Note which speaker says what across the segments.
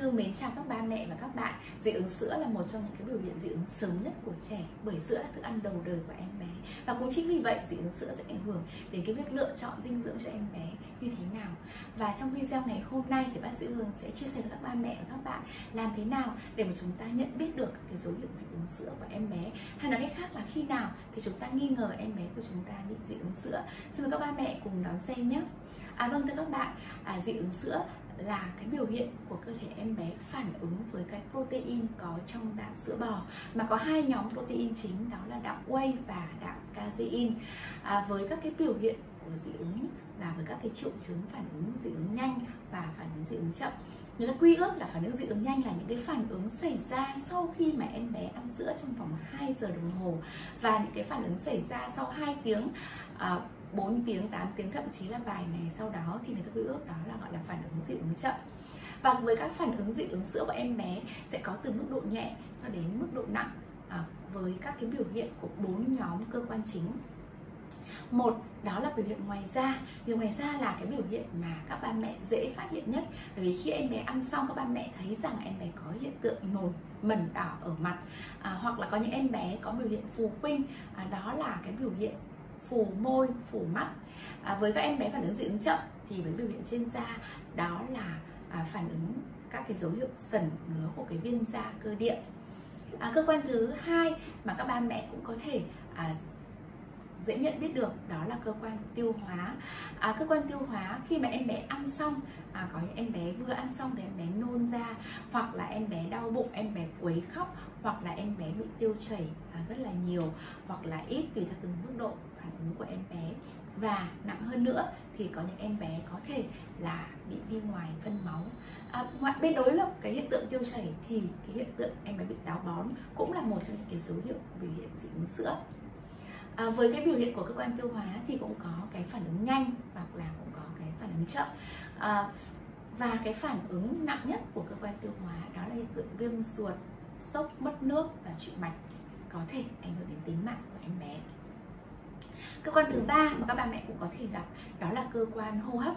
Speaker 1: Sư mến chào các ba mẹ và các bạn. Dị ứng sữa là một trong những cái biểu hiện dị ứng sớm nhất của trẻ Bởi sữa là thức ăn đầu đời của em bé. Và cũng chính vì vậy dị ứng sữa sẽ ảnh hưởng đến cái việc lựa chọn dinh dưỡng cho em bé như thế nào. Và trong video ngày hôm nay thì bác sĩ Hương sẽ chia sẻ với các ba mẹ và các bạn Làm thế nào để mà chúng ta nhận biết được cái dấu hiệu dị ứng sữa của em bé. Hay nói cách khác là khi nào thì chúng ta nghi ngờ em bé của chúng ta bị dị ứng sữa. Xin mời các ba mẹ cùng đón xem nhé. À vâng thưa các bạn, à, dị ứng sữa là cái biểu hiện của cơ thể em bé phản ứng với cái protein có trong đạm sữa bò. Mà có hai nhóm protein chính đó là đạm whey và đạm casein. À, với các cái biểu hiện của dị ứng là với các cái triệu chứng phản ứng dị ứng nhanh và phản ứng dị ứng chậm. Người ta quy ước là phản ứng dị ứng nhanh là những cái phản xảy ra sau khi mà em bé ăn sữa trong vòng 2 giờ đồng hồ. Và những cái phản ứng xảy ra sau 2 tiếng à, 4 tiếng, 8 tiếng thậm chí là vài ngày sau đó thì người ta quy ước đó là gọi là phản ứng dị ứng chậm. Và với các phản ứng dị ứng sữa của em bé sẽ có từ mức độ nhẹ cho đến mức độ nặng à, với các cái biểu hiện của bốn nhóm cơ quan chính một đó là biểu hiện ngoài da. Biểu ngoài da là cái biểu hiện mà các ba mẹ dễ phát hiện nhất. Bởi vì khi em bé ăn xong các ba mẹ thấy rằng em bé có hiện tượng nổi mẩn đỏ ở mặt. À, hoặc là có những em bé có biểu hiện phù quinh à, đó là cái biểu hiện phù môi phù mắt. À, với các em bé phản ứng dị ứng chậm thì với biểu hiện trên da đó là à, phản ứng các cái dấu hiệu sẩn ngứa của cái viêm da cơ địa. À, cơ quan thứ hai mà các ba mẹ cũng có thể à, dễ nhận biết được đó là cơ quan tiêu hóa. À, cơ quan tiêu hóa khi mà em bé ăn xong à, có những em bé vừa ăn xong thì em bé nôn ra hoặc là em bé đau bụng em bé quấy khóc hoặc là em bé bị tiêu chảy à, rất là nhiều hoặc là ít tùy theo từng mức độ phản ứng của em bé. Và nặng hơn nữa thì có những em bé có thể là bị đi ngoài phân máu. À, ngoại bên đối lập cái hiện tượng tiêu chảy thì cái hiện tượng em bé bị táo bón cũng là một trong những cái dấu hiệu biểu hiện dị ứng sữa à, với cái biểu hiện của cơ quan tiêu hóa thì cũng có cái phản ứng nhanh hoặc là cũng có cái phản ứng chậm. À, và cái phản ứng nặng nhất của cơ quan tiêu hóa đó là hiện tượng viêm ruột sốc mất nước và trụy mạch có thể ảnh hưởng đến tính mạng của em bé. Cơ quan thứ ba mà các bà mẹ cũng có thể gặp đó là cơ quan hô hấp.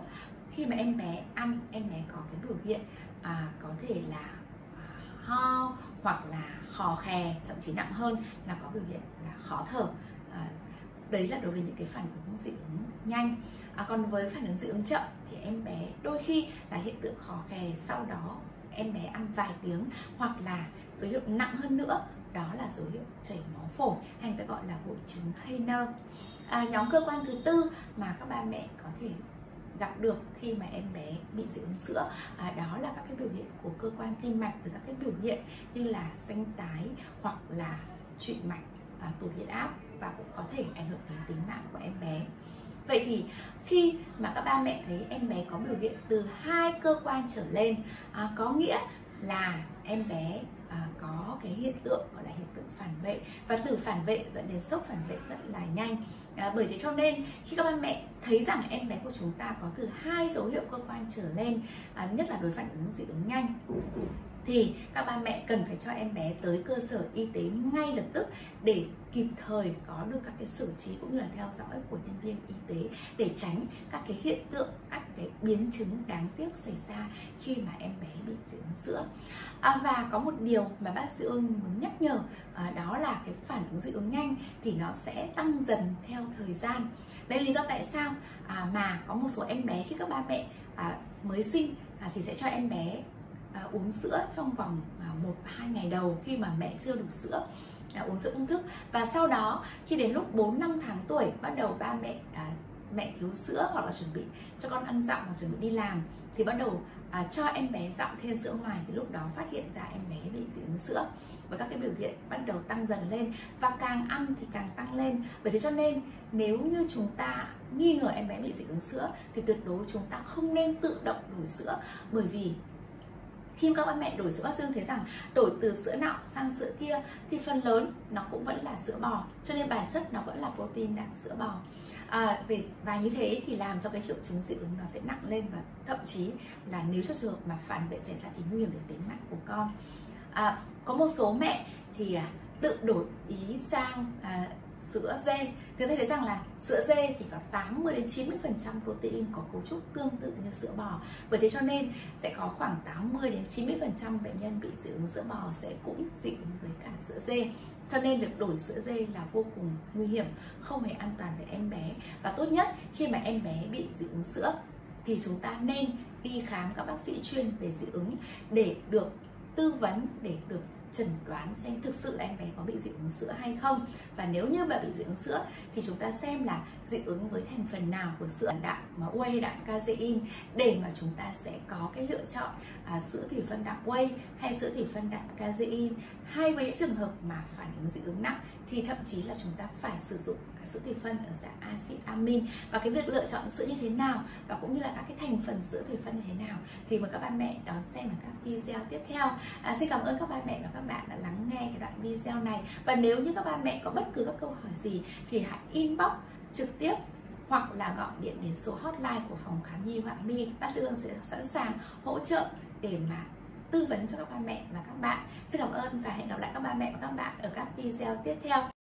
Speaker 1: Khi mà em bé ăn em bé có cái biểu hiện à, có thể là à, ho hoặc là khò khè thậm chí nặng hơn là có biểu hiện là khó thở à, đấy là đối với những cái phản ứng dị ứng nhanh. À, còn với phản ứng dị ứng chậm thì em bé đôi khi là hiện tượng khó khè sau đó em bé ăn vài tiếng hoặc là dấu hiệu nặng hơn nữa đó là dấu hiệu chảy máu phổi hay người ta gọi là hội chứng Hainer à, nhóm cơ quan thứ tư mà các ba mẹ có thể gặp được khi mà em bé bị dị ứng sữa à, đó là các cái biểu hiện của cơ quan tim mạch từ các cái biểu hiện như là xanh tái hoặc là trụy mạch à, tụt huyết áp và cũng có thể ảnh hưởng đến tính mạng của em bé. Vậy thì khi mà các ba mẹ thấy em bé có biểu hiện từ hai cơ quan trở lên à, có nghĩa là em bé à, có cái hiện tượng gọi là hiện tượng phản vệ. Và từ phản vệ dẫn đến sốc phản vệ rất là nhanh. À, bởi thế cho nên khi các ba mẹ thấy rằng em bé của chúng ta có từ hai dấu hiệu cơ quan trở lên à, nhất là đối phản ứng dị ứng nhanh thì các ba mẹ cần phải cho em bé tới cơ sở y tế ngay lập tức để kịp thời có được các cái xử trí cũng như là theo dõi của nhân viên y tế để tránh các cái hiện tượng các cái biến chứng đáng tiếc xảy ra khi mà em bé bị dị ứng sữa. À, và có một điều mà bác sĩ ương muốn nhắc nhở à, đó là cái phản ứng dị ứng nhanh thì nó sẽ tăng dần theo thời gian. Đây là lý do tại sao à, mà có một số em bé khi các ba mẹ à, mới sinh à, thì sẽ cho em bé à, uống sữa trong vòng à, một hai ngày đầu khi mà mẹ chưa đủ sữa à, uống sữa công thức. Và sau đó khi đến lúc 4 năm tháng tuổi bắt đầu ba mẹ à, mẹ thiếu sữa hoặc là chuẩn bị cho con ăn dặm hoặc chuẩn bị đi làm thì bắt đầu à, cho em bé dặm thêm sữa ngoài. Thì lúc đó phát hiện ra em bé bị dị ứng sữa và các cái biểu hiện bắt đầu tăng dần lên. Và càng ăn thì càng tăng lên. Bởi thế cho nên nếu như chúng ta nghi ngờ em bé bị dị ứng sữa thì tuyệt đối chúng ta không nên tự động đổi sữa. Bởi vì khi các bạn mẹ đổi sữa bát dương thấy rằng đổi từ sữa nọ sang sữa kia thì phần lớn nó cũng vẫn là sữa bò. Cho nên bản chất nó vẫn là protein đạm sữa bò. À, về và như thế thì làm cho cái triệu chứng dị ứng nó sẽ nặng lên và thậm chí là nếu cho trường hợp mà phản vệ xảy ra thì nguy hiểm đến tính mạng của con. À, có một số mẹ thì à, tự đổi ý sang à, sữa dê. Thì thấy thấy rằng là sữa dê thì có 80 đến 90 phần trăm protein có cấu trúc tương tự như sữa bò. Bởi thế cho nên sẽ có khoảng 80 đến 90 phần trăm bệnh nhân bị dị ứng sữa bò sẽ cũng dị ứng với cả sữa dê. Cho nên việc đổi sữa dê là vô cùng nguy hiểm, không hề an toàn với em bé. Và tốt nhất, khi mà em bé bị dị ứng sữa thì chúng ta nên đi khám các bác sĩ chuyên về dị ứng để được tư vấn, để được chẩn đoán xem thực sự em bé có bị dị ứng sữa hay không. Và nếu như mà bị dị ứng sữa thì chúng ta xem là dị ứng với thành phần nào của sữa đạm mà whey đạm casein. Để mà chúng ta sẽ có cái lựa chọn à, sữa thủy phân đạm whey hay sữa thủy phân đạm casein. Hay với những trường hợp mà phản ứng dị ứng nặng thì thậm chí là chúng ta phải sử dụng cả sữa thủy phân ở dạng axit amin. Và cái việc lựa chọn sữa như thế nào và cũng như là các cái thành phần sữa thủy phân như thế nào thì mời các ba mẹ đón xem ở các video tiếp theo. À, xin cảm ơn các ba mẹ và các các bạn đã lắng nghe cái đoạn video này. Và nếu như các ba mẹ có bất cứ các câu hỏi gì thì hãy inbox trực tiếp hoặc là gọi điện đến số hotline của phòng khám nhi Họa Mi. Bác sĩ Hương sẽ sẵn sàng hỗ trợ để mà tư vấn cho các ba mẹ và các bạn. Xin cảm ơn và hẹn gặp lại các ba mẹ và các bạn ở các video tiếp theo.